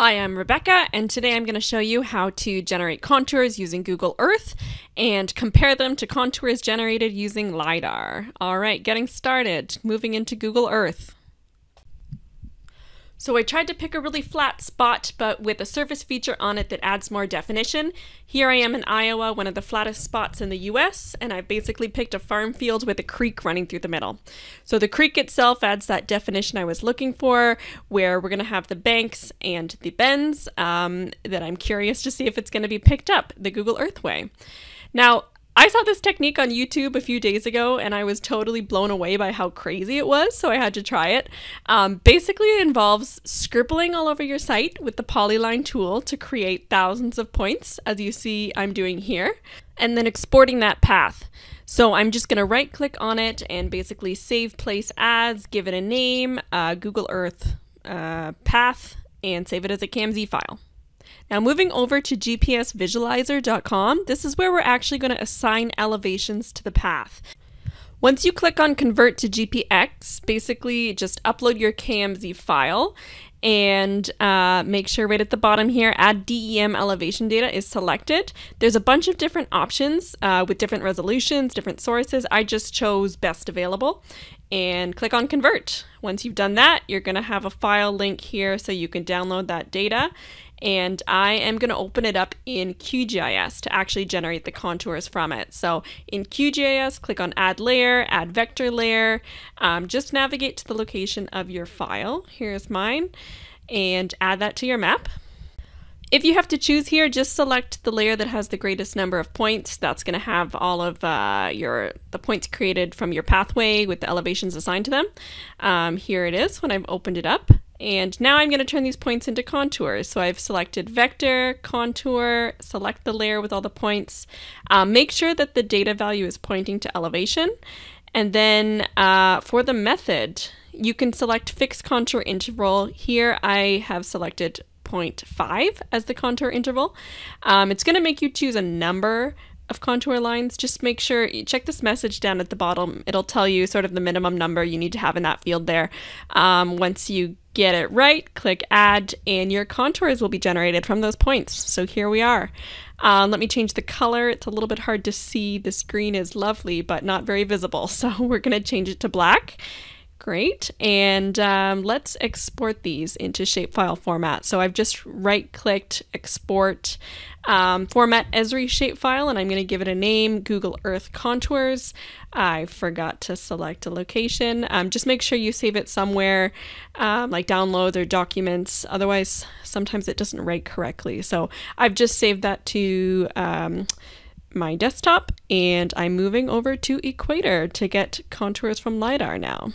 Hi, I'm Rebecca, and today I'm going to show you how to generate contours using Google Earth and compare them to contours generated using LiDAR. All right, getting started, moving into Google Earth. So I tried to pick a really flat spot, but with a surface feature on it that adds more definition. Here I am in Iowa, one of the flattest spots in the US, and I basically picked a farm field with a creek running through the middle. So the creek itself adds that definition I was looking for, where we're going to have the banks and the bends um, that I'm curious to see if it's going to be picked up the Google Earth way. Now, I saw this technique on YouTube a few days ago and I was totally blown away by how crazy it was, so I had to try it. Um, basically, it involves scribbling all over your site with the polyline tool to create thousands of points, as you see I'm doing here, and then exporting that path. So I'm just going to right click on it and basically save place as, give it a name, uh, Google Earth uh, path, and save it as a KMZ file. Now moving over to gpsvisualizer.com, this is where we're actually going to assign elevations to the path. Once you click on convert to GPX, basically just upload your KMZ file and uh, make sure right at the bottom here, add DEM elevation data is selected. There's a bunch of different options uh, with different resolutions, different sources. I just chose best available and click on convert. Once you've done that, you're gonna have a file link here so you can download that data and I am going to open it up in QGIS to actually generate the contours from it. So in QGIS, click on Add Layer, Add Vector Layer, um, just navigate to the location of your file. Here's mine, and add that to your map. If you have to choose here, just select the layer that has the greatest number of points. That's going to have all of uh, your the points created from your pathway with the elevations assigned to them. Um, here it is when I've opened it up. And now I'm going to turn these points into contours. So I've selected vector, contour, select the layer with all the points. Um, make sure that the data value is pointing to elevation. And then uh, for the method, you can select fixed contour interval. Here I have selected 0.5 as the contour interval. Um, it's going to make you choose a number of contour lines, just make sure you check this message down at the bottom. It'll tell you sort of the minimum number you need to have in that field there. Um, once you get it right, click add and your contours will be generated from those points. So here we are. Um, let me change the color. It's a little bit hard to see. The screen is lovely, but not very visible. So we're going to change it to black Great. And um, let's export these into shapefile format. So I've just right clicked export um, format Esri shapefile and I'm going to give it a name Google Earth Contours. I forgot to select a location. Um, just make sure you save it somewhere um, like downloads or documents. Otherwise, sometimes it doesn't write correctly. So I've just saved that to um, my desktop and I'm moving over to Equator to get contours from LiDAR now.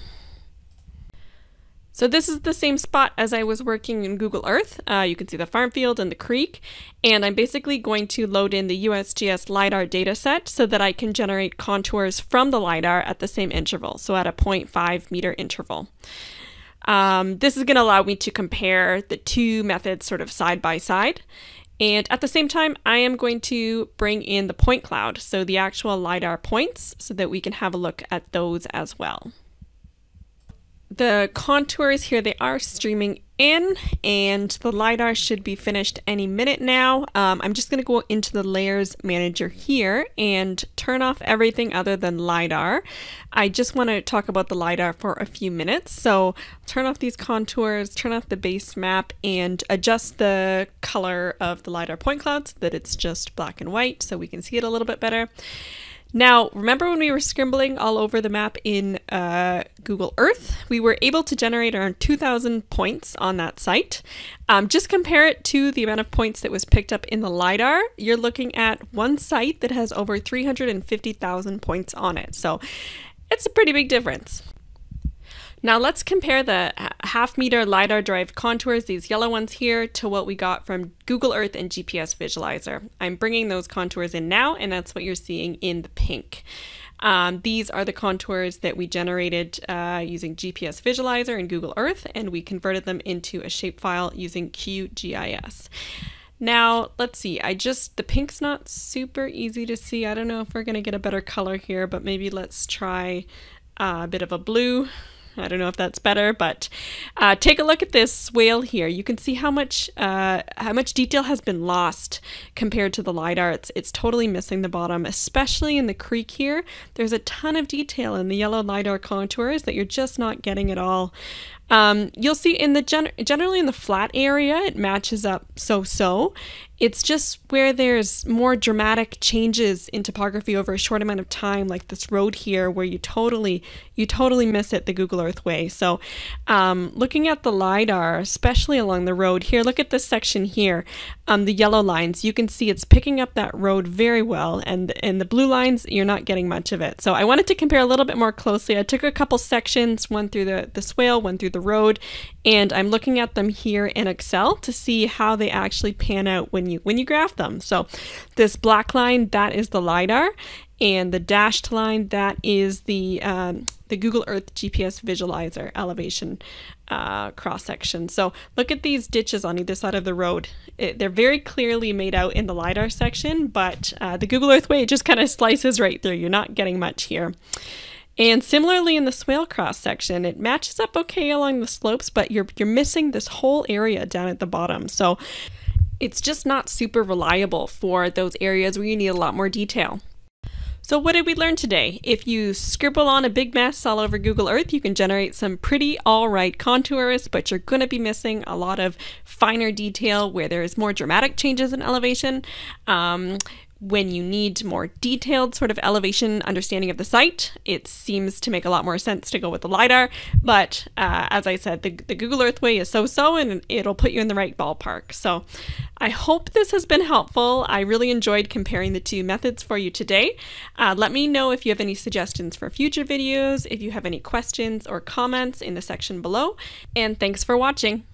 So this is the same spot as I was working in Google Earth. Uh, you can see the farm field and the creek. And I'm basically going to load in the USGS LiDAR dataset so that I can generate contours from the LiDAR at the same interval, so at a 0.5 meter interval. Um, this is going to allow me to compare the two methods sort of side by side. And at the same time, I am going to bring in the point cloud, so the actual LiDAR points, so that we can have a look at those as well the contours here, they are streaming in and the LiDAR should be finished any minute now. Um, I'm just going to go into the layers manager here and turn off everything other than LiDAR. I just want to talk about the LiDAR for a few minutes. So turn off these contours, turn off the base map and adjust the color of the LiDAR point cloud so that it's just black and white so we can see it a little bit better. Now, remember when we were scribbling all over the map in uh, Google Earth? We were able to generate around 2,000 points on that site. Um, just compare it to the amount of points that was picked up in the LiDAR. You're looking at one site that has over 350,000 points on it. So it's a pretty big difference. Now let's compare the half meter LiDAR derived contours, these yellow ones here, to what we got from Google Earth and GPS Visualizer. I'm bringing those contours in now, and that's what you're seeing in the pink. Um, these are the contours that we generated uh, using GPS Visualizer and Google Earth, and we converted them into a shapefile using QGIS. Now, let's see, I just, the pink's not super easy to see. I don't know if we're to get a better color here, but maybe let's try uh, a bit of a blue I don't know if that's better, but uh, take a look at this swale here. You can see how much uh, how much detail has been lost compared to the LiDAR. It's, it's totally missing the bottom, especially in the creek here. There's a ton of detail in the yellow LiDAR contours that you're just not getting at all. Um, you'll see in the gen- generally in the flat area, it matches up so-so. It's just where there's more dramatic changes in topography over a short amount of time, like this road here, where you totally you totally miss it the Google Earth way. So, um, looking at the lidar, especially along the road here, look at this section here, um, the yellow lines. You can see it's picking up that road very well, and in the blue lines, you're not getting much of it. So, I wanted to compare a little bit more closely. I took a couple sections, one through the the swale, one through the road, and I'm looking at them here in Excel to see how they actually pan out when you when you graph them. So this black line that is the lidar, and the dashed line that is the um, the Google Earth GPS visualizer elevation uh, cross section. So look at these ditches on either side of the road. It, they're very clearly made out in the lidar section, but uh, the Google Earth way just kind of slices right through. You're not getting much here. And similarly in the swale cross section, it matches up okay along the slopes, but you're you're missing this whole area down at the bottom. So it's just not super reliable for those areas where you need a lot more detail. So what did we learn today? If you scribble on a big mess all over Google Earth, you can generate some pretty alright contours, but you're going to be missing a lot of finer detail where there's more dramatic changes in elevation. Um, when you need more detailed sort of elevation understanding of the site, it seems to make a lot more sense to go with the LiDAR. But uh, as I said, the, the Google Earth way is so so and it'll put you in the right ballpark. So I hope this has been helpful. I really enjoyed comparing the two methods for you today. Uh, let me know if you have any suggestions for future videos, if you have any questions or comments in the section below. And thanks for watching.